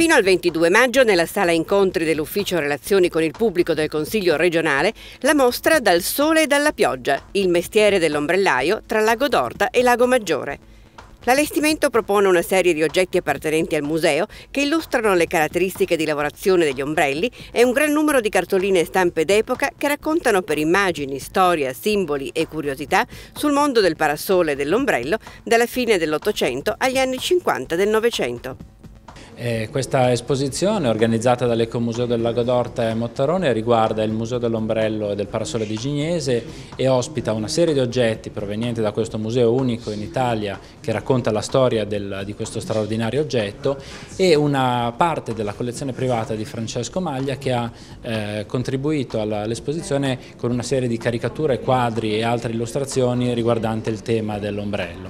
Fino al 22 maggio nella sala incontri dell'Ufficio Relazioni con il Pubblico del Consiglio regionale la mostra Dal sole e dalla pioggia, il mestiere dell'ombrellaio tra Lago d'Orta e Lago Maggiore. L'allestimento propone una serie di oggetti appartenenti al museo che illustrano le caratteristiche di lavorazione degli ombrelli e un gran numero di cartoline e stampe d'epoca che raccontano per immagini, storia, simboli e curiosità sul mondo del parasole e dell'ombrello dalla fine dell'Ottocento agli anni 50 del Novecento. Eh, questa esposizione organizzata dall'Ecomuseo del Lago d'Orta e Mottarone riguarda il Museo dell'Ombrello e del Parasole di Gignese e ospita una serie di oggetti provenienti da questo museo unico in Italia che racconta la storia del, di questo straordinario oggetto e una parte della collezione privata di Francesco Maglia che ha eh, contribuito all'esposizione con una serie di caricature, quadri e altre illustrazioni riguardante il tema dell'ombrello.